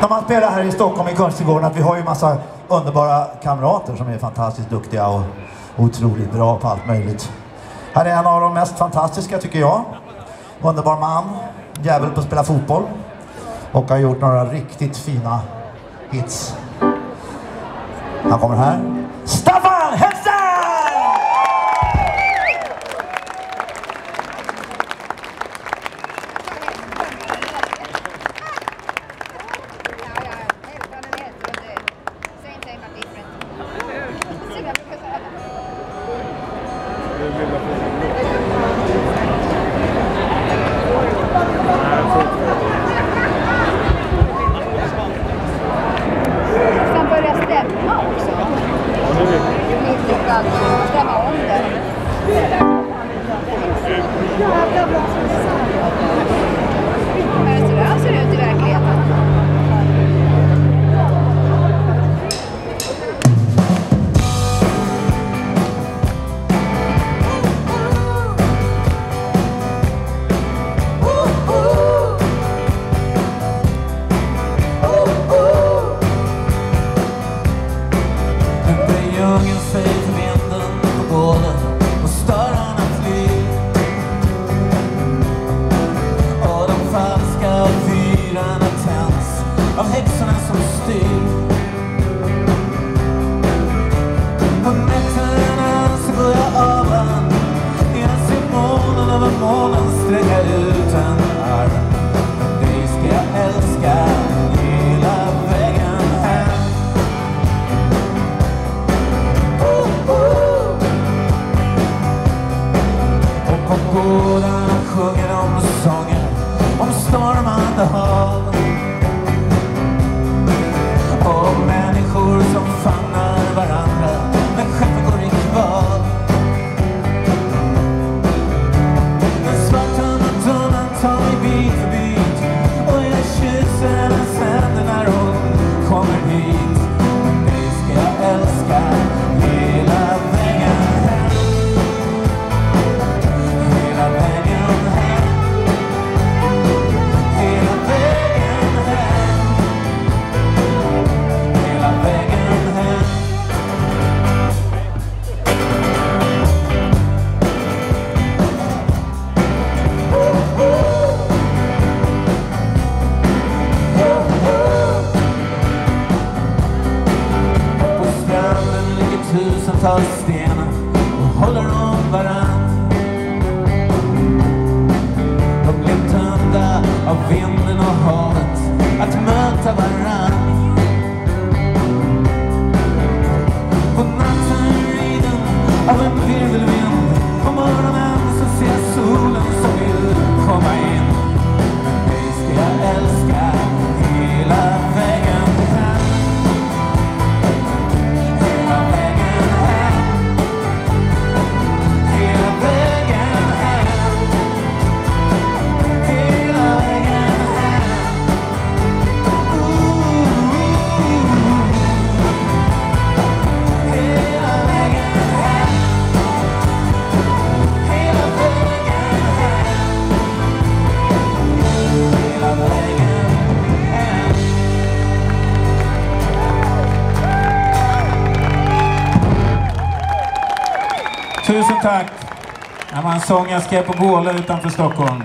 När man spelar här i Stockholm i Kungsträdgården att vi har ju massa underbara kamrater som är fantastiskt duktiga och otroligt bra på allt möjligt. Här är en av de mest fantastiska tycker jag. Underbar man, jävel på att spela fotboll och har gjort några riktigt fina hits. Han kommer här. 有名な方法 Båda sjunger om sånger om stormande hav. Och människor som famnar varandra när skeppen går i kval. Den svarta Madonnan tar mig bit för bit och jag kysser tar stenar och håller om varann. De blev tömda av vinden och havet Tusen tack. Det var en sång jag skrev på Gåla utanför Stockholm.